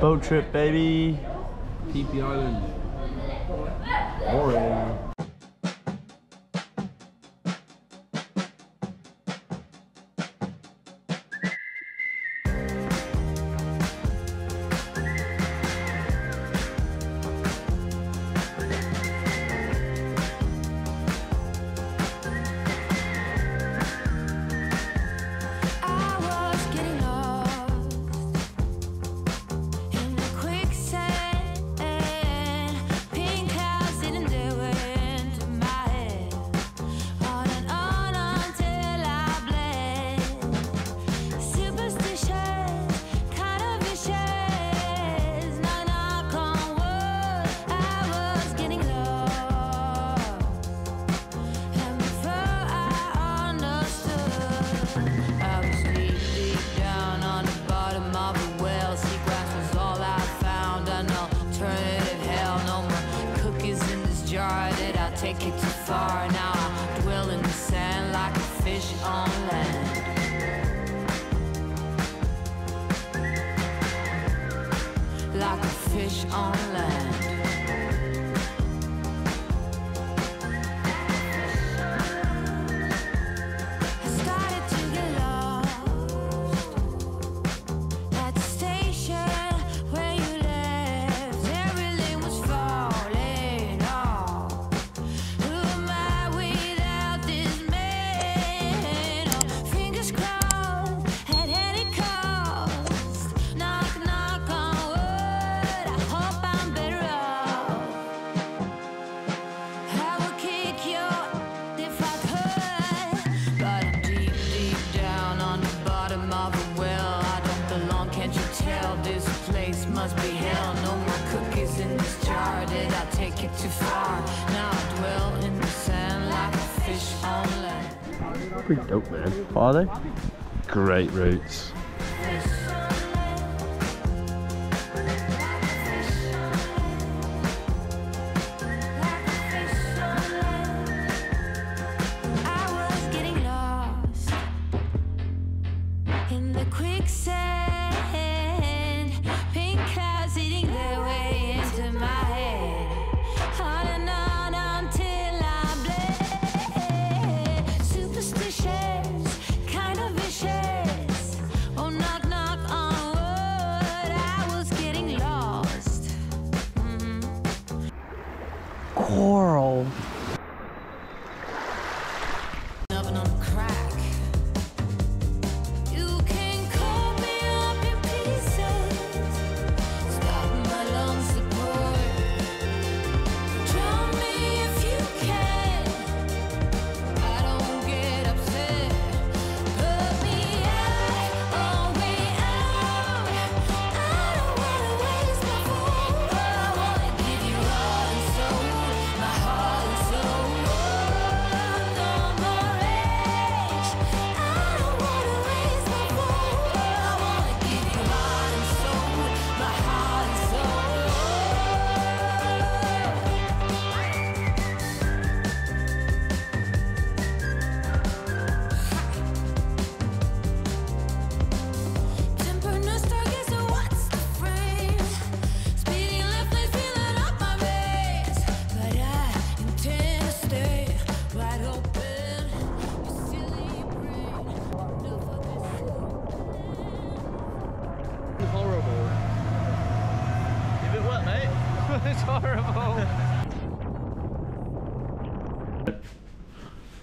Boat trip, baby. Phi Phi Island. Boring. Too far. Now I dwell in the sand like a fish on land. Like a fish on land. Well. I don't belong, can't you tell? This place must be hell. No more cookies in this jar. Did I take it too far? Now I dwell in the sand like a fish on land. Pretty dope, man. Are they? Great routes.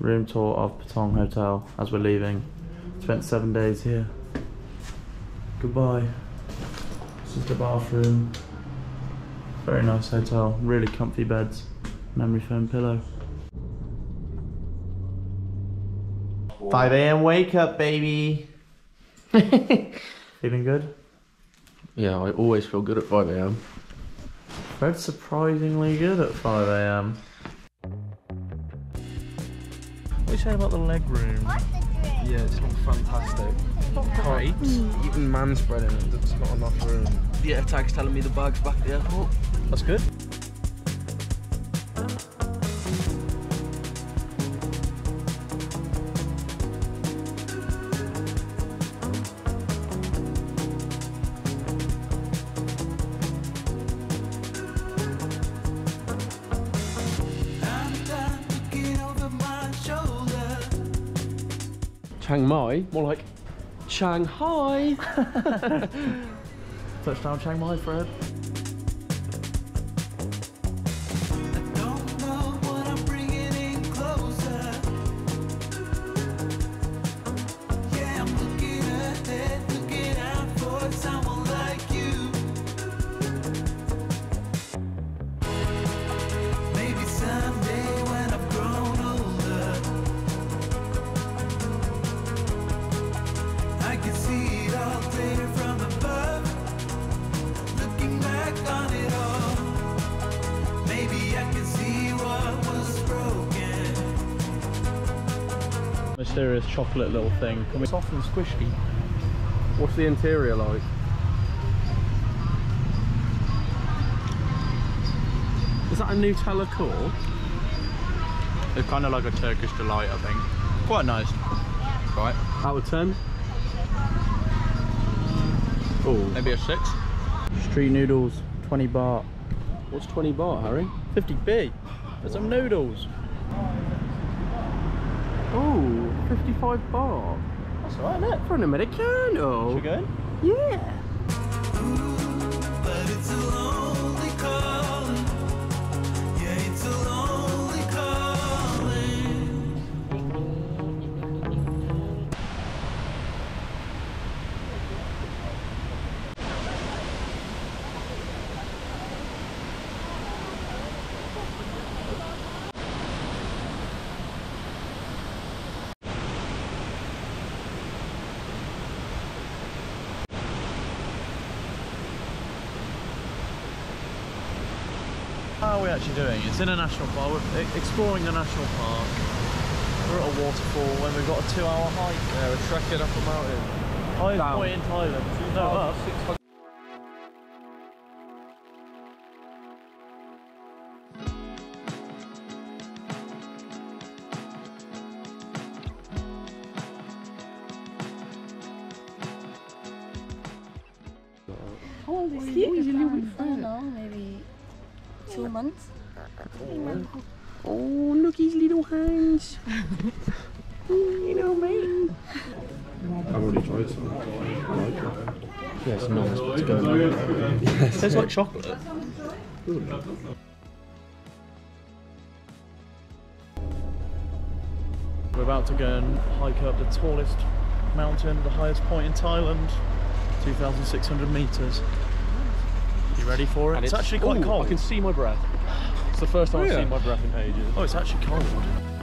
Room tour of Patong Hotel as we're leaving. Spent seven days here. Goodbye. This is the bathroom. Very nice hotel. Really comfy beds. Memory foam pillow. 5 a.m. wake up, baby. Feeling good? Yeah, I always feel good at 5 a.m. Fred's surprisingly good at 5 a.m. are you saying about the leg room? Yeah, it's not fantastic. Great. Mm. Even man spreading, it's not enough room. Yeah, tag's telling me the bag's back at the airport. That's good. Chiang Mai, more like Shanghai. Touchdown Chiang Mai, Fred. Mysterious chocolate little thing. Can we soft and squishy? What's the interior like? Is that a Nutella core? It's kind of like a Turkish delight, I think. Quite nice. Right. Out of 10? Oh, Maybe a six. Street noodles, 20 baht. what's 20 baht, Harry? 50p. There's some noodles. Oh, 55 baht. That's alright, isn't it? For an Americano. Should we go in? Yeah. We actually doing? It's in a national park. We're exploring the national park. We're at a waterfall and we've got a two hour hike. Yeah, we're trekking up a mountain. Highest Down. point in Thailand. No, up. How old is he? He's a little bit I don't know, maybe two oh. months. Oh, look his little hands. you know me. I've already tried some. I like it. Yeah, it's nice, but it's going It tastes like chocolate. We're about to go and hike up the tallest mountain, the highest point in Thailand, 2,600 meters. You ready for it? It's, it's, actually quite ooh, cold. I can see my breath. It's the first time really? I've seen my breath in ages. Oh, it's actually cold.